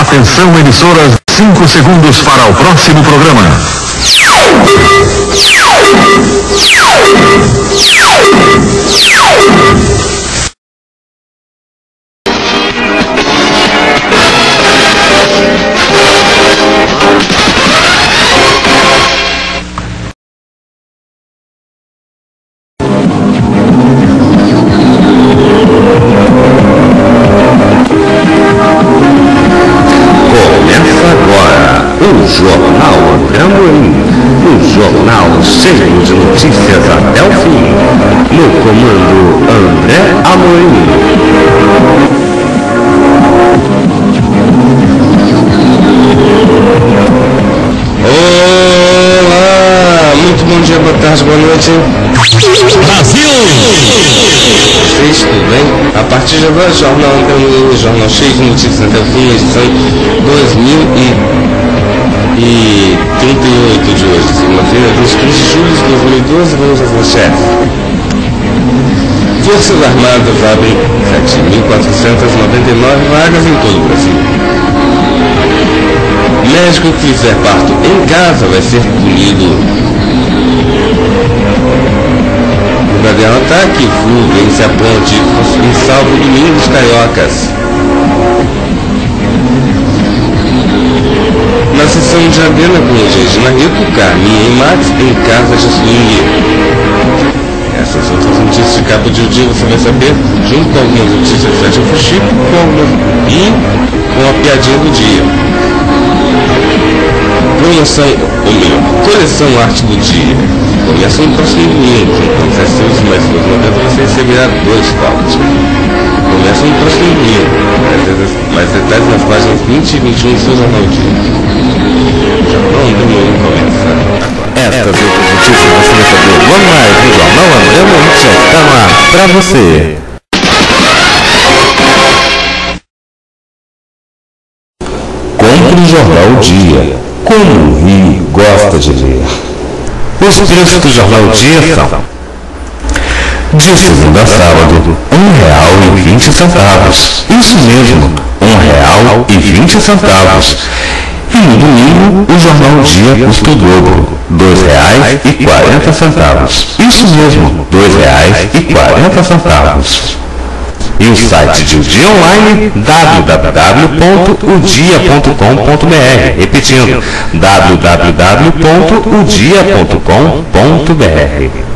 Atenção, emissoras, 5 segundos para o próximo programa. O Jornal André Amorim, o jornal cheio de notícias até o fim. No comando André Amorim. Olá, muito bom dia, boa tarde, boa noite. Brasil! Vocês, tudo bem? A partir de agora, Jornal Antônio, Jornal cheio de notícias até o fim, edição 2038 de hoje, segunda-feira, 23 de julho de 2012, vamos às manchetes. Forças Armadas abrem 7.499 vagas em todo o Brasil. Médico que fizer parto em casa vai ser punido. Verdadeiro ataque, Flu vence a ponte em salvo Domingos Cariocas. Na sessão de Adena com Regina Rito, Carminha e Max em casa de swing. Essas outras notícias de capa de dia você vai saber, junto com algumas notícias do Sete Fuxico, com e com a piadinha do dia. Promoção, ou melhor, coleção arte do dia. Começa no próximo domingo, então se mais dois momentos você receberá dois copos. Começa no próximo domingo. Mais detalhes- Mais detalhes nas páginas 20 e 21 do seu jornal dia. Jornal Domingo começa agora. Essas outras notícias você vai saber logo mais no Jornal André já está no ar pra você. Compre o Jornal Dia, como o Rio gosta de ler. Os preços do Jornal Dia são de segunda a sábado, um real e vinte centavos. Isso mesmo, um real e vinte centavos. E no domingo, o Jornal Dia custa o dobro, dois reais e quarenta centavos. Isso mesmo, dois reais e quarenta centavos. E o site de O Dia Online, www.udia.com.br. Repetindo, www.udia.com.br.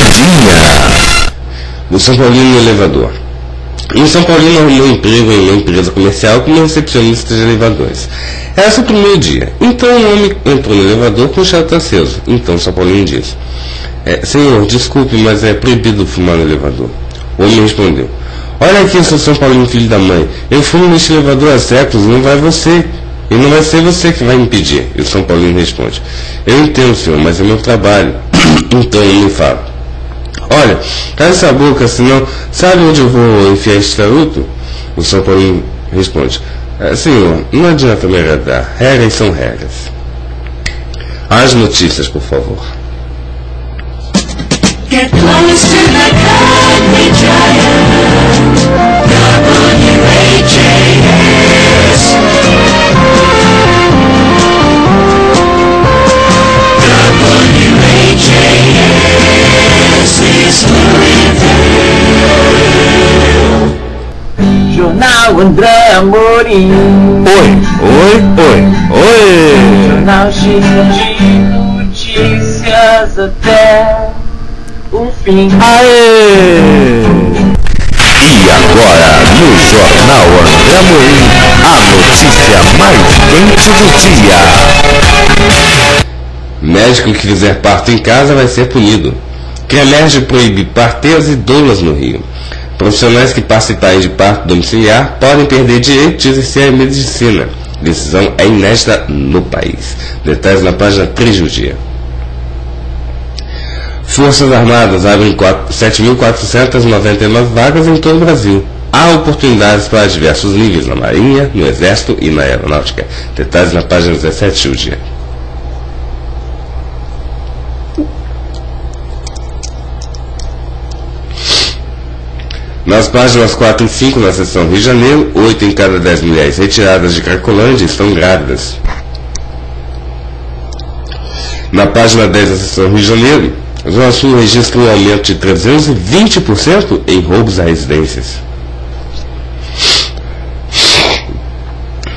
Piadinha. O São Paulino no elevador. Em São Paulino arrumou emprego em uma empresa comercial como recepcionista de elevadores. Era seu primeiro dia. Então o homem entrou no elevador com o chato aceso. Então São Paulino disse: "É, Senhor, desculpe, mas é proibido fumar no elevador. O homem respondeu: Olha aqui, eu sou São Paulino, filho da mãe. Eu fumo neste elevador há séculos, não vai você. E não vai ser você que vai impedir. E o São Paulino responde: Eu entendo, senhor, mas é meu trabalho. então ele fala. Olha, cala essa boca, senão sabe onde eu vou enfiar este charuto? O São Paulo responde, "É, senhor, não adianta me agradar, regras são regras. As notícias, por favor. Get close to the. André Amorim, Oi, oi, oi, oi. jornal cheio de notícias até o fim. Aê! E agora, no Jornal André Amorim, a notícia mais quente do dia. Médico que fizer parto em casa vai ser punido. Cremerge proíbe parteiras e doulas no Rio. Profissionais que participarem de parto domiciliar podem perder direito de exercer a medicina. Decisão é inédita no país. Detalhes na página 3 do dia. Forças Armadas abrem 7.499 vagas em todo o Brasil. Há oportunidades para diversos níveis na Marinha, no Exército e na Aeronáutica. Detalhes na página 17 do dia. Nas páginas 4 e 5, na seção Rio de Janeiro, 8 em cada 10 mulheres retiradas de Cracolândia estão grávidas. Na página 10 da seção Rio de Janeiro, Zona Sul registra um aumento de 320% em roubos a residências.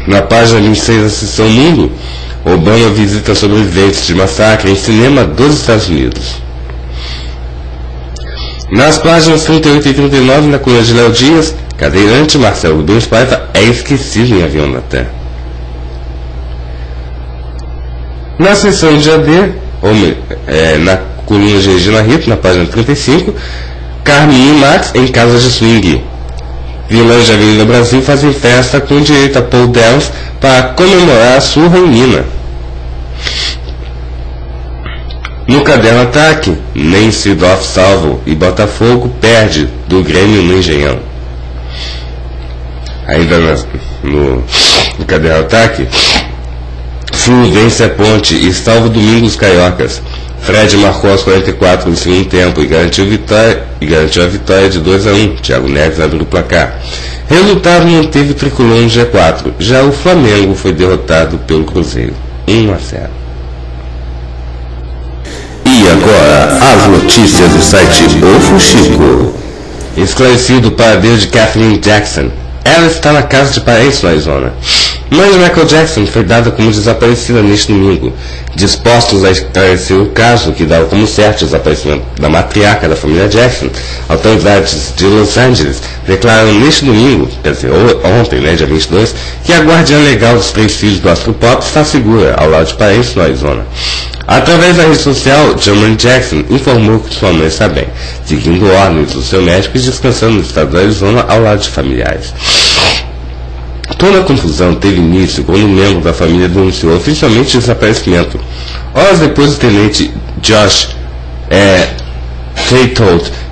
Na página 26 da seção Mundo, Obama visita sobreviventes de massacre em cinema dos Estados Unidos. Nas páginas 38 e 39, na coluna de Léo Dias, cadeirante Marcelo Rubens Paiva é esquecido em avião na Terra. Na seção de AD, ou, é, na coluna de Regina Rito, na página 35, Carmen e Max em casa de swing. Vilãs de Avenida Brasil fazem festa com direito a Paul Dance para comemorar a em Mina. No caderno ataque, nem Sidoff salvo e Botafogo perde do Grêmio no Engenhão. Ainda no, no caderno ataque, Flu vence a ponte e salva Domingos Caiocas. Fred marcou aos 44 no segundo tempo e garantiu, vitória, e garantiu a vitória de 2 a 1. Thiago Neves abriu o placar. Resultado manteve o tricolor no G4. Já o Flamengo foi derrotado pelo Cruzeiro. 1 a 0. E agora, as notícias do site O Fuxico. Esclarecido o paradeiro de Kathleen Jackson. Ela está na casa de parentes no Arizona. Mãe de Michael Jackson foi dada como desaparecida neste domingo. Dispostos a esclarecer o caso que dava como certo o desaparecimento da matriarca da família Jackson, autoridades de Los Angeles declararam neste domingo, quer dizer, ontem, né, dia 22, que a guardiã legal dos três filhos do astro pop está segura ao lado de parentes no Arizona. Através da rede social, Jermaine Jackson informou que sua mãe está bem, seguindo ordens do seu médico e descansando no estado do Arizona ao lado de familiares. Toda a confusão teve início quando um membro da família denunciou oficialmente o desaparecimento. Horas depois, o tenente Josh é,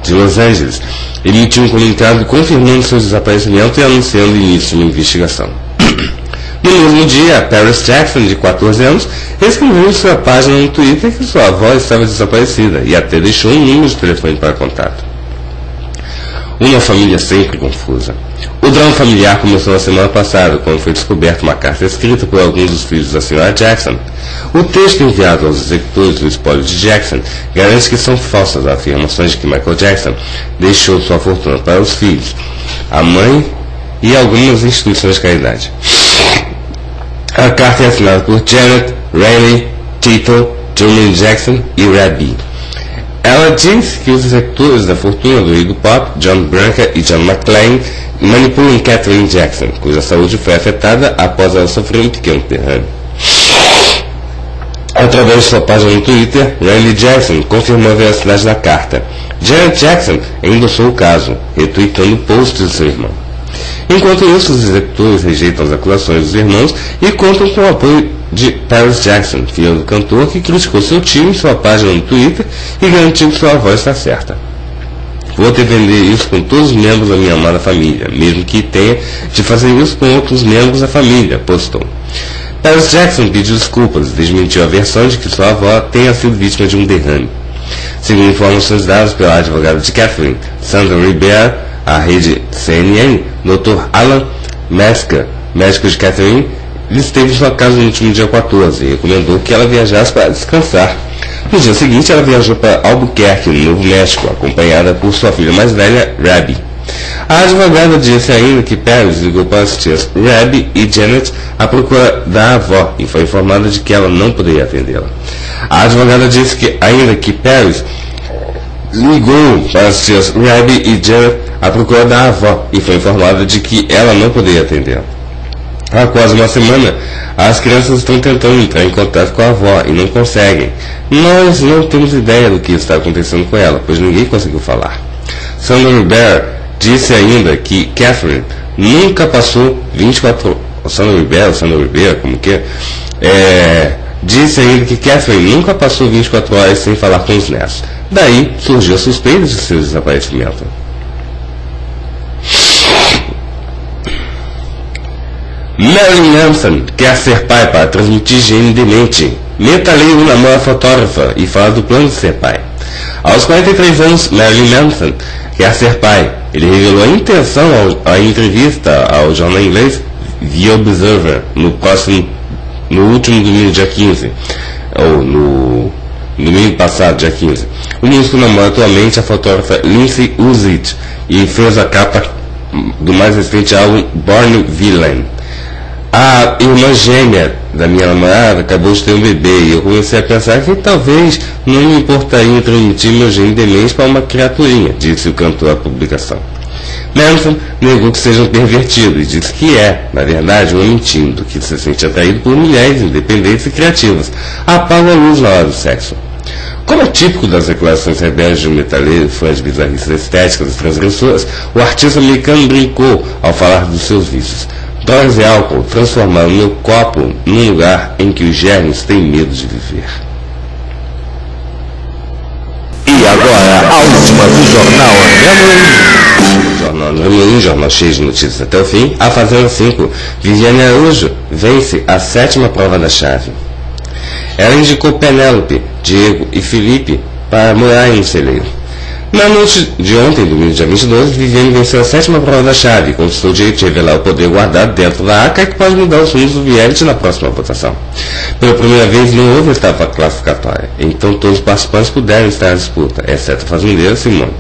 de Los Angeles, emitiu um comunicado confirmando seu desaparecimento e anunciando o início de uma investigação. No mesmo dia, Paris Jackson, de 14 anos, escreveu em sua página no Twitter que sua avó estava desaparecida e até deixou um número de telefone para contato. Uma família sempre confusa. O drama familiar começou na semana passada, quando foi descoberta uma carta escrita por alguns dos filhos da senhora Jackson. O texto enviado aos executores do espólio de Jackson garante que são falsas as afirmações de que Michael Jackson deixou sua fortuna para os filhos, a mãe e algumas instituições de caridade. A carta é assinada por Janet, Riley, Tito, Julian Jackson e Rabbi. Ela diz que os executores da fortuna do rei do pop, John Branca e John McClane, manipulam Catherine Jackson, cuja saúde foi afetada após ela sofrer um pequeno derrame. Através de sua página no Twitter, Riley Jackson confirmou a veracidade da carta. Janet Jackson endossou o caso, retweetando posts de seu irmão. Enquanto isso, os executores rejeitam as acusações dos irmãos e contam com o apoio de Paris Jackson, filho do cantor, que criticou seu time sua página no Twitter e garantiu que sua voz está certa. Vou defender isso com todos os membros da minha amada família, mesmo que tenha de fazer isso com outros membros da família, postou. Paris Jackson pediu desculpas e desmentiu a versão de que sua avó tenha sido vítima de um derrame. Segundo informações dadas pela advogada de Catherine, Sandra Ribeiro, à rede CNN, Dr. Alan Mesker, médico de Catherine, esteve em sua casa no último dia 14 e recomendou que ela viajasse para descansar. No dia seguinte, ela viajou para Albuquerque, no Novo México, acompanhada por sua filha mais velha, Rabbi. A advogada disse ainda que Paris ligou para as tias Rabbi e Janet à procura da avó e foi informada de que ela não poderia atendê-la. A advogada disse que ainda que Paris ligou para as tias Rabbi e Janet à procura da avó e foi informada de que ela não poderia atendê-la. Há quase uma semana, as crianças estão tentando entrar em contato com a avó e não conseguem. Nós não temos ideia do que está acontecendo com ela, pois ninguém conseguiu falar. Sandra Ribera disse ainda que Catherine nunca passou 24 Sandra Ribera, Sandra Ribera, como que é? é disse ainda que Catherine nunca passou 24 horas sem falar com os netos. Daí surgiu a suspeita de seu desaparecimento. Marilyn Manson quer ser pai para transmitir gene demente. Meta Leiro namora fotógrafa e fala do plano de ser pai. Aos 43 anos, Marilyn Manson quer ser pai. Ele revelou a intenção ao, a entrevista ao jornal inglês The Observer no próximo, no último domingo, dia 15, ou no domingo passado, dia 15. O músico namora atualmente a fotógrafa Lindsay Uzit e fez a capa do mais recente álbum Born Villain. A irmã gêmea da minha namorada acabou de ter um bebê e eu comecei a pensar que talvez não me importaria transmitir meu gene demente para uma criaturinha, disse o cantor à publicação. Manson negou que seja um pervertido e disse que é, na verdade, um tímido que se sente atraído por mulheres independentes e criativas. Apaga a luz na hora do sexo. Como é típico das declarações rebeldes de um metaleiro fãs de bizarrices estéticas e transgressoras, o artista americano brincou ao falar dos seus vícios. Drogas e álcool transformaram meu copo num lugar em que os germes têm medo de viver. E agora, a última do Jornal André Jornal número 1, jornal cheio de notícias até o fim. A Fazenda 5, Viviane Araújo vence a sétima prova da chave. Ela indicou Penélope, Diego e Felipe para morar em um celeiro. Na noite de ontem, domingo dia 22, Viviane venceu a sétima prova da chave conquistou o direito de revelar o poder guardado dentro da ACA que pode mudar os rumos do reality na próxima votação. Pela primeira vez não houve etapa classificatória, então todos os participantes puderam estar à disputa, exceto a fazendeira Simone.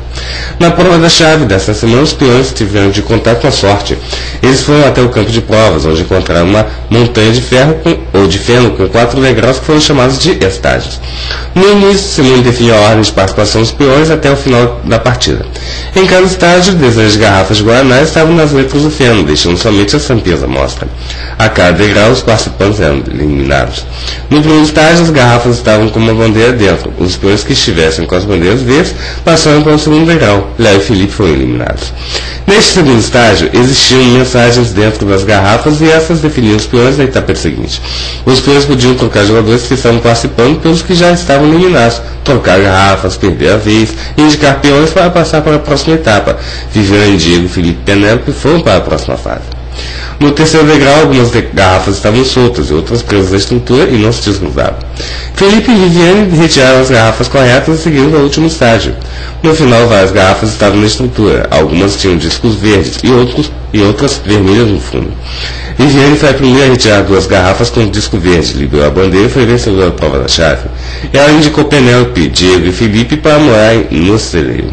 Na prova da chave desta semana, os peões tiveram de contar com a sorte. Eles foram até o campo de provas, onde encontraram uma montanha de ferro com, ou de feno com quatro degraus que foram chamados de estágios. No início, Simone definiu a ordem de participação dos peões até o final da partida. Em cada estágio, dezenas de garrafas de Guaraná estavam nas letras do feno, deixando somente as tampinhas à mostra. A cada degrau, os participantes eram eliminados. No primeiro estágio, as garrafas estavam com uma bandeira dentro. Os peões que estivessem com as bandeiras verdes passaram para o segundo degrau. Léo e Felipe foram eliminados. Neste segundo estágio, existiam mensagens dentro das garrafas e essas definiam os peões da etapa seguinte. Os peões podiam trocar jogadores que estavam participando pelos que já estavam eliminados, trocar garrafas, perder a vez, indicar peões para passar para a próxima etapa. Viviane, Diego, Felipe e Penélope foram para a próxima fase. No terceiro degrau, algumas garrafas estavam soltas e outras presas à estrutura e não se desgrudavam. Felipe e Viviane retiraram as garrafas corretas e seguiram ao último estágio. No final, várias garrafas estavam na estrutura. Algumas tinham discos verdes e, outros, e outras vermelhas no fundo. Viviane foi a primeira a retirar duas garrafas com disco verde, liberou a bandeira e foi vencedora da prova da chave. Ela indicou Penélope, Diego e Felipe para morar no celeiro.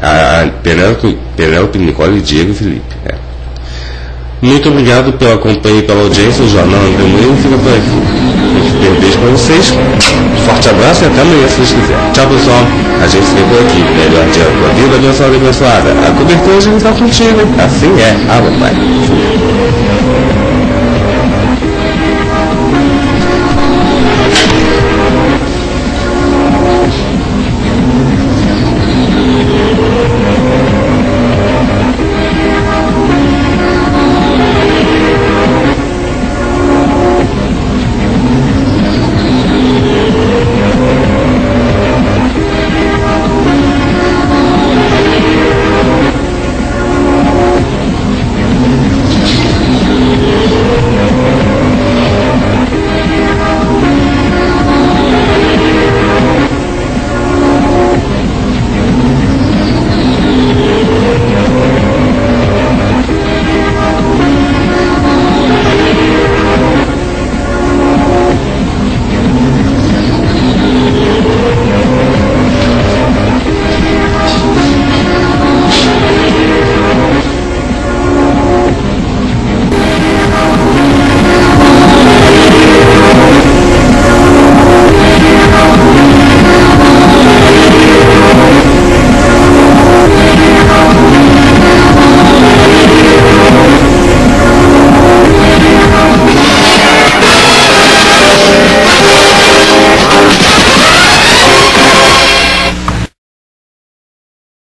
A Penélope, Penélope, Nicole, Diego e Felipe. é. Muito obrigado pela companhia e pela audiência. O Jornal André Moreira fica por aqui. Um beijo para vocês. Forte abraço e até amanhã, se Deus quiser. Tchau, pessoal. A gente vê por aqui. Melhor dia da tua vida, abençoada e abençoada. A cobertura de está contigo. Assim é. Ah, papai.